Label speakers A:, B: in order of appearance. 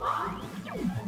A: Oh, my God.